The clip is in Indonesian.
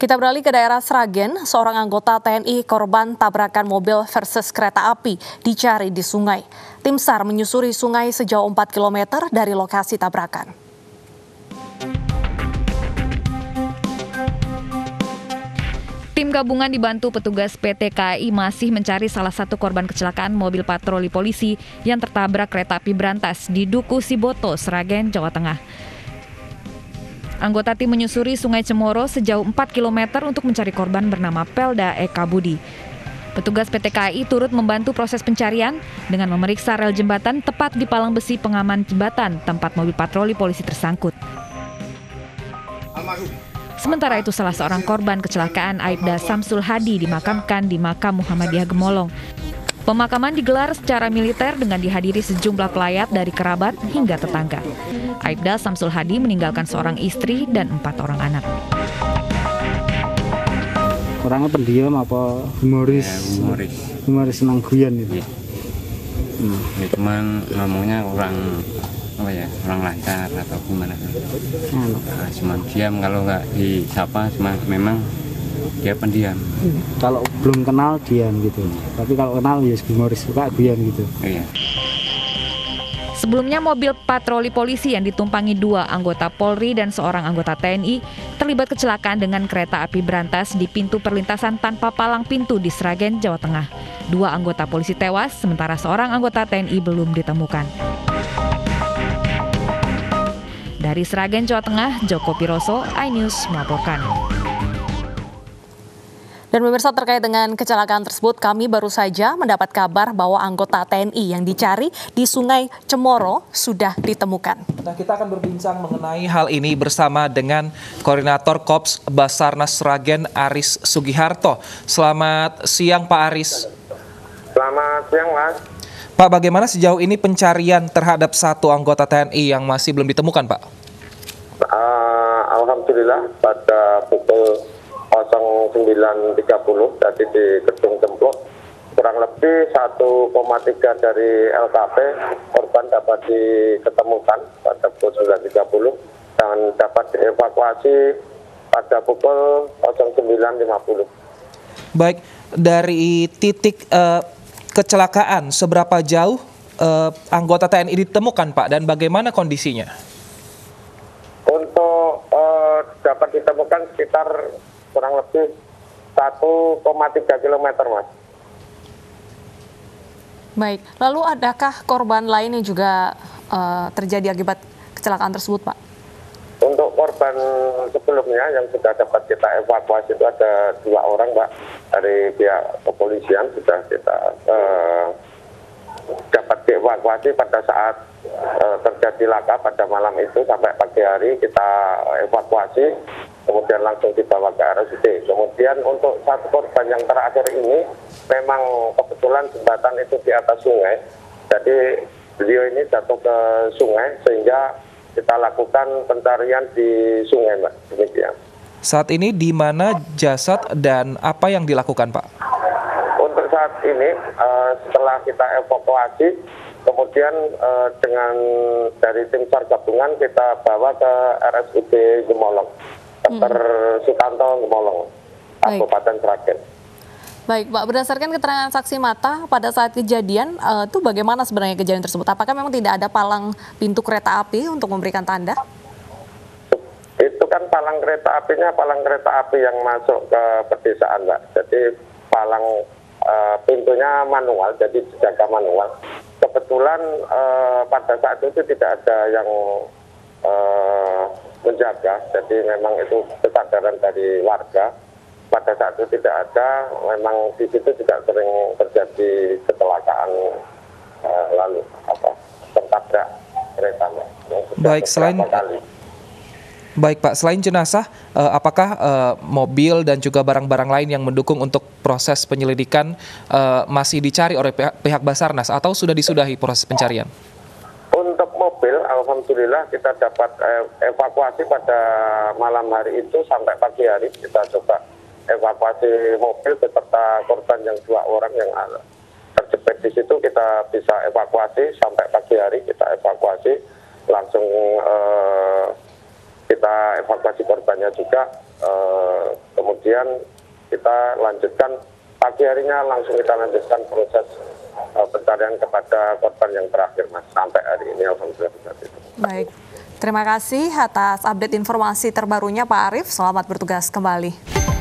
Kita beralih ke daerah Sragen, seorang anggota TNI korban tabrakan mobil versus kereta api dicari di sungai. Tim SAR menyusuri sungai sejauh 4 km dari lokasi tabrakan. Tim gabungan dibantu petugas PT KAI masih mencari salah satu korban kecelakaan mobil patroli polisi yang tertabrak kereta api berantas di Duku Siboto, Sragen, Jawa Tengah. Anggota tim menyusuri Sungai Cemoro sejauh 4 km untuk mencari korban bernama Pelda Eka Budi. Petugas PT KAI turut membantu proses pencarian dengan memeriksa rel jembatan tepat di palang besi pengaman jembatan tempat mobil patroli polisi tersangkut. Sementara itu salah seorang korban kecelakaan Aibda Samsul Hadi dimakamkan di makam Muhammadiyah Gemolong. Pemakaman digelar secara militer dengan dihadiri sejumlah pelayat dari kerabat hingga tetangga. Aibda Samsul Hadi meninggalkan seorang istri dan empat orang anak. Orangnya pendiam apa humoris? Ya, humoris. Humoris senang guyon itu. Iya. Hmm. Ya, cuman ngomongnya kurang apa ya kurang lancar atau gimana Anu. nah, cuman diam kalau nggak disapa cuma memang dia pendiam Kalau belum kenal diam gitu. Tapi kalau kenal ya humoris suka guyon gitu. iya Sebelumnya mobil patroli polisi yang ditumpangi dua anggota Polri dan seorang anggota TNI terlibat kecelakaan dengan kereta api berantas di pintu perlintasan tanpa palang pintu di Sragen, Jawa Tengah. Dua anggota polisi tewas, sementara seorang anggota TNI belum ditemukan. Dari Sragen, Jawa Tengah, Joko Piroso, iNews melaporkan. Dan pemirsa terkait dengan kecelakaan tersebut, kami baru saja mendapat kabar bahwa anggota TNI yang dicari di Sungai Cemoro sudah ditemukan. Nah, kita akan berbincang mengenai hal ini bersama dengan Koordinator Kops Basarnas Sragen Aris Sugiharto. Selamat siang Pak Aris. Selamat siang, Mas. Pak, bagaimana sejauh ini pencarian terhadap satu anggota TNI yang masih belum ditemukan, Pak? Uh, Alhamdulillah pada pukul 09.30 tadi di Gedung Cemplok kurang lebih 1,3 dari LKP korban dapat diketemukan pada pukul 9.30 dan dapat dievakuasi pada pukul 09.50. Baik, dari titik eh, kecelakaan seberapa jauh eh, anggota TNI ditemukan, Pak, dan bagaimana kondisinya? Untuk eh, dapat ditemukan sekitar kurang lebih 1,3 km, Mas. Baik, lalu adakah korban lain yang juga eh, terjadi akibat kecelakaan tersebut, Pak? Untuk korban sebelumnya yang sudah dapat kita evakuasi itu ada dua orang, Mbak, dari pihak kepolisian sudah kita eh, dapat dievakuasi pada saat eh, terjadi laka pada malam itu sampai pagi hari kita evakuasi, kemudian langsung dibawa ke RSUD. Kemudian untuk satu korban yang terakhir ini memang kebetulan jembatan itu di atas sungai, jadi beliau ini jatuh ke sungai sehingga kita lakukan pencarian di sungai, Mbak. Demikian. Saat ini di mana jasad dan apa yang dilakukan, Pak? Untuk saat ini eh, setelah kita evakuasi, kemudian eh, dengan dari tim SAR gabungan kita bawa ke RSUD Gemolong, Dr. Sutanto Gemolong, Baik. Kabupaten Sragen. Baik, Pak, berdasarkan keterangan saksi mata pada saat kejadian, eh, itu bagaimana sebenarnya kejadian tersebut? Apakah memang tidak ada palang pintu kereta api untuk memberikan tanda? Itu kan palang kereta apinya palang kereta api yang masuk ke pedesaan, Mbak. Jadi palang eh, pintunya manual, jadi dijaga manual. Kebetulan eh, pada saat itu tidak ada yang eh, menjaga, jadi memang itu kesadaran dari warga. Pada saat itu tidak ada, memang di situ juga sering terjadi kecelakaan eh, lalu apa tertabrak kereta, Baik, selain- kali. Baik Pak, selain jenazah, eh, apakah eh, mobil dan juga barang-barang lain yang mendukung untuk proses penyelidikan eh, masih dicari oleh pihak, pihak Basarnas atau sudah disudahi proses pencarian? Untuk mobil, alhamdulillah kita dapat eh, evakuasi pada malam hari itu sampai pagi hari. Kita coba evakuasi mobil beserta korban yang dua orang yang terjepit di situ kita bisa evakuasi. Sampai pagi hari kita evakuasi langsung eh, kita evakuasi korbannya juga. Eh, kemudian kita lanjutkan. Pagi harinya langsung kita lanjutkan proses pencarian kepada korban yang terakhir mas sampai hari ini alhamdulillah. Baik. Terima kasih atas update informasi terbarunya Pak Arief. Selamat bertugas kembali.